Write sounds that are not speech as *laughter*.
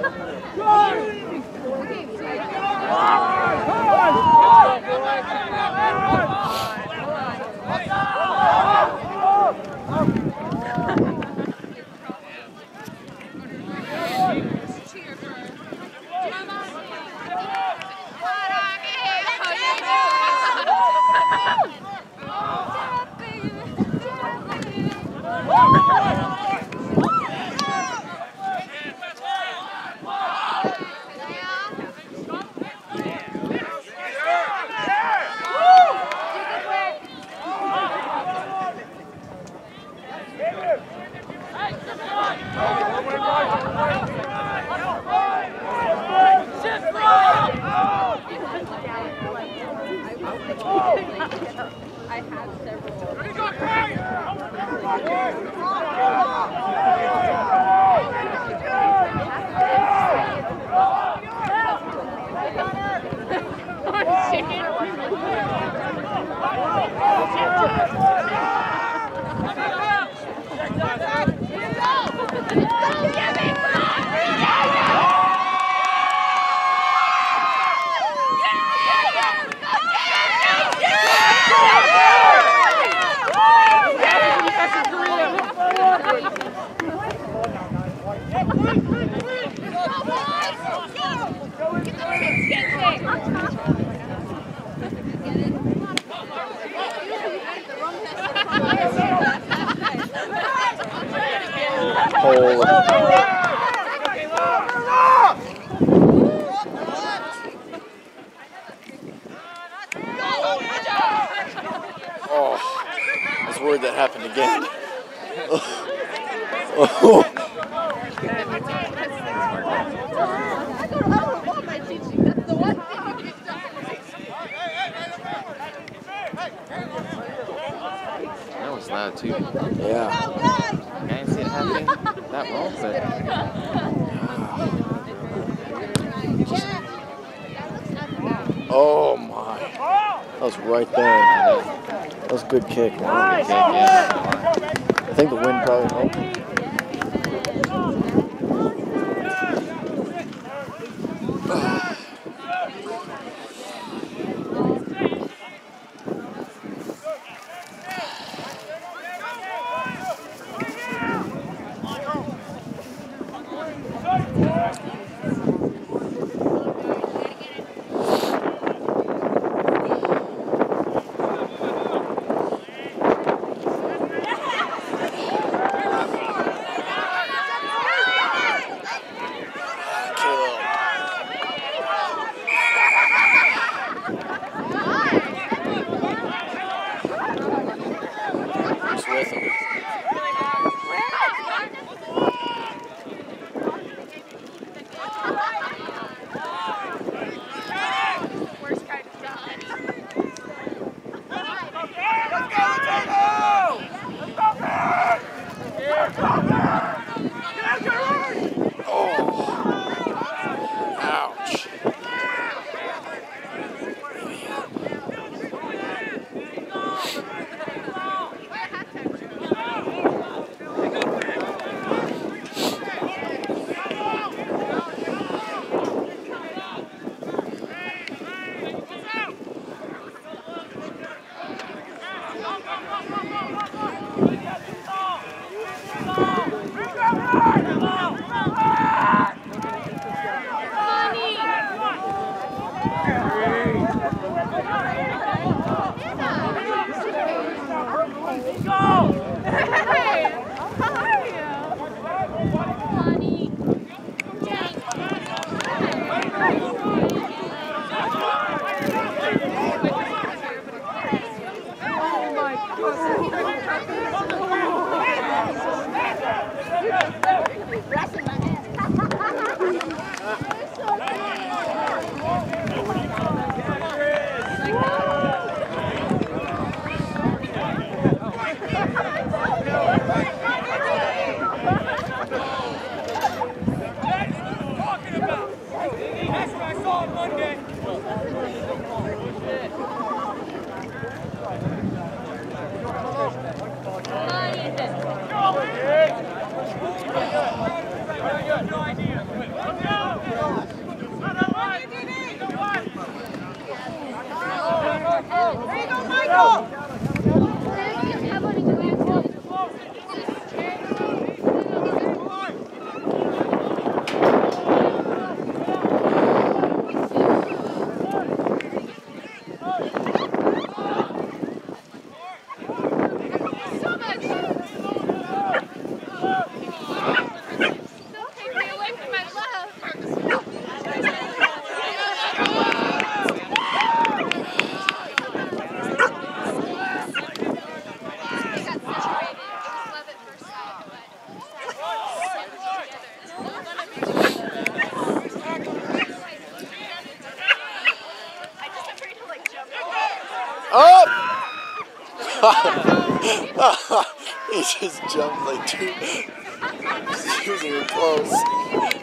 Oh, that happened again. oh. That was loud too. Yeah. I didn't see it happening that well, but Oh my. That was right there. That was a good kick. man. okay, yeah. I think the wind probably helped. Caleb. With him? There you go, Michael! *laughs* he just jumped like two. *laughs* He wasn't even close.